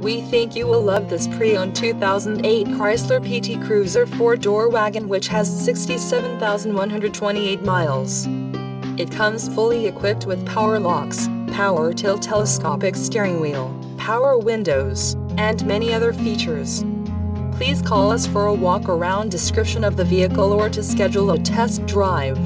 We think you will love this pre-owned 2008 Chrysler PT Cruiser 4-door wagon which has 67,128 miles. It comes fully equipped with power locks, power tilt telescopic steering wheel, power windows, and many other features. Please call us for a walk-around description of the vehicle or to schedule a test drive.